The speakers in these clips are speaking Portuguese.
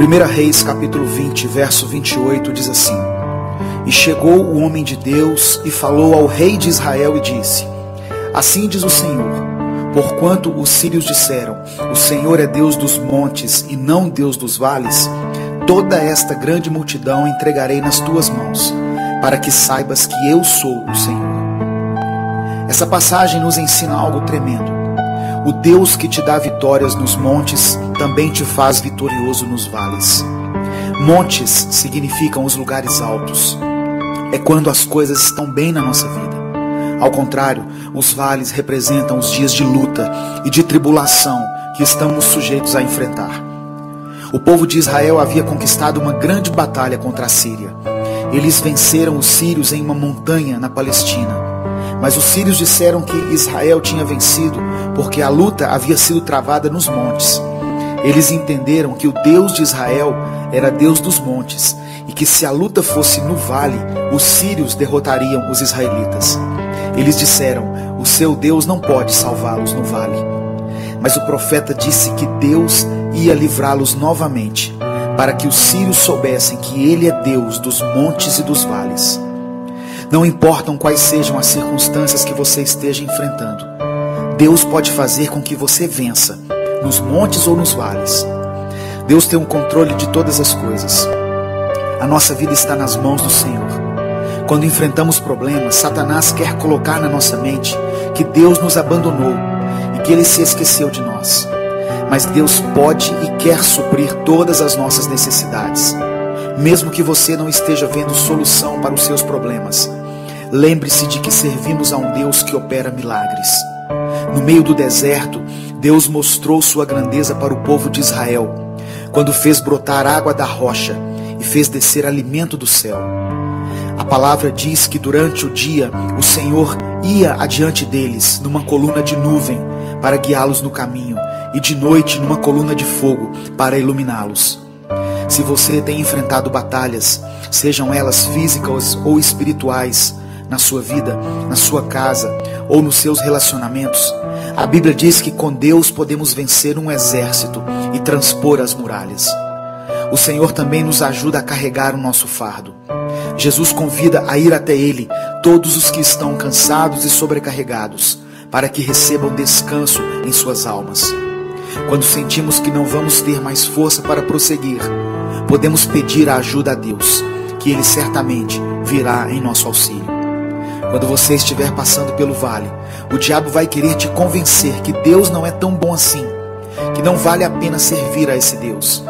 1 Reis capítulo 20, verso 28 diz assim: E chegou o homem de Deus e falou ao rei de Israel e disse: Assim diz o Senhor: Porquanto os sírios disseram: O Senhor é Deus dos montes e não Deus dos vales, toda esta grande multidão entregarei nas tuas mãos, para que saibas que eu sou o Senhor. Essa passagem nos ensina algo tremendo. O Deus que te dá vitórias nos montes também te faz vitorioso nos vales. Montes significam os lugares altos. É quando as coisas estão bem na nossa vida. Ao contrário, os vales representam os dias de luta e de tribulação que estamos sujeitos a enfrentar. O povo de Israel havia conquistado uma grande batalha contra a Síria. Eles venceram os sírios em uma montanha na Palestina mas os sírios disseram que Israel tinha vencido porque a luta havia sido travada nos montes. Eles entenderam que o Deus de Israel era Deus dos montes e que se a luta fosse no vale, os sírios derrotariam os israelitas. Eles disseram: O seu Deus não pode salvá-los no vale. Mas o profeta disse que Deus ia livrá-los novamente, para que os sírios soubessem que Ele é Deus dos montes e dos vales. Não importam quais sejam as circunstâncias que você esteja enfrentando, Deus pode fazer com que você vença, nos montes ou nos vales. Deus tem o um controle de todas as coisas. A nossa vida está nas mãos do Senhor. Quando enfrentamos problemas, Satanás quer colocar na nossa mente que Deus nos abandonou e que ele se esqueceu de nós. Mas Deus pode e quer suprir todas as nossas necessidades. Mesmo que você não esteja vendo solução para os seus problemas, Lembre-se de que servimos a um Deus que opera milagres. No meio do deserto, Deus mostrou sua grandeza para o povo de Israel, quando fez brotar água da rocha e fez descer alimento do céu. A palavra diz que durante o dia o Senhor ia adiante deles numa coluna de nuvem para guiá-los no caminho, e de noite numa coluna de fogo para iluminá-los. Se você tem enfrentado batalhas, sejam elas físicas ou espirituais, na sua vida, na sua casa ou nos seus relacionamentos. A Bíblia diz que com Deus podemos vencer um exército e transpor as muralhas. O Senhor também nos ajuda a carregar o nosso fardo. Jesus convida a ir até Ele todos os que estão cansados e sobrecarregados, para que recebam descanso em suas almas. Quando sentimos que não vamos ter mais força para prosseguir, podemos pedir a ajuda a Deus, que Ele certamente virá em nosso auxílio. Quando você estiver passando pelo vale, o diabo vai querer te convencer que Deus não é tão bom assim, que não vale a pena servir a esse Deus.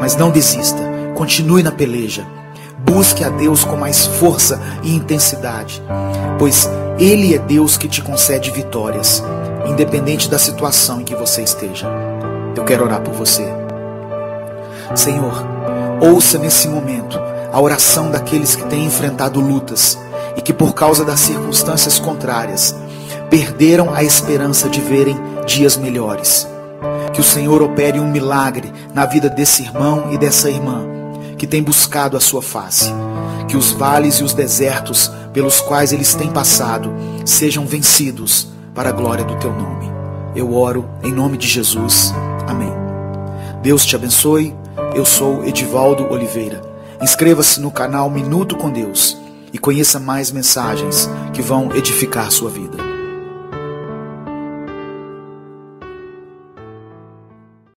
Mas não desista, continue na peleja. Busque a Deus com mais força e intensidade, pois Ele é Deus que te concede vitórias, independente da situação em que você esteja. Eu quero orar por você. Senhor, ouça nesse momento a oração daqueles que têm enfrentado lutas que por causa das circunstâncias contrárias perderam a esperança de verem dias melhores. Que o Senhor opere um milagre na vida desse irmão e dessa irmã que tem buscado a sua face. Que os vales e os desertos pelos quais eles têm passado sejam vencidos para a glória do teu nome. Eu oro em nome de Jesus. Amém. Deus te abençoe. Eu sou Edivaldo Oliveira. Inscreva-se no canal Minuto com Deus e conheça mais mensagens que vão edificar sua vida.